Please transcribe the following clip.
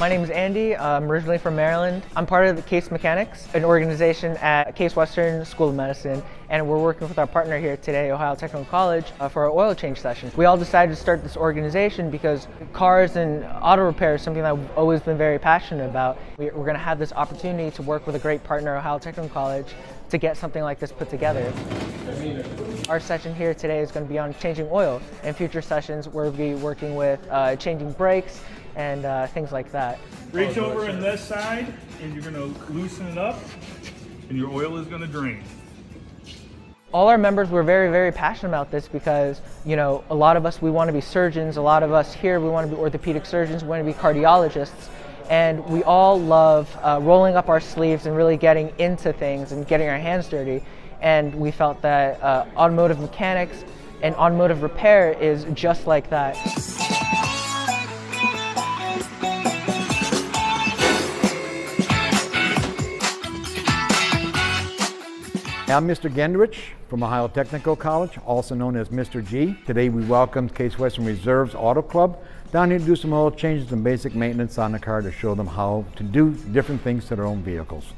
My name is Andy. I'm originally from Maryland. I'm part of the Case Mechanics, an organization at Case Western School of Medicine, and we're working with our partner here today, Ohio Technical College, uh, for our oil change sessions. We all decided to start this organization because cars and auto repair is something that we've always been very passionate about. We're going to have this opportunity to work with a great partner, Ohio Technical College, to get something like this put together. Our session here today is going to be on changing oil. In future sessions, we'll be working with uh, changing brakes, and uh, things like that. Reach over on this side and you're gonna loosen it up and your oil is gonna drain. All our members were very, very passionate about this because, you know, a lot of us, we want to be surgeons. A lot of us here, we want to be orthopedic surgeons, we want to be cardiologists. And we all love uh, rolling up our sleeves and really getting into things and getting our hands dirty. And we felt that uh, automotive mechanics and automotive repair is just like that. I'm Mr. Gendrich from Ohio Technical College, also known as Mr. G. Today we welcome Case Western Reserves Auto Club down here to do some oil changes and basic maintenance on the car to show them how to do different things to their own vehicles.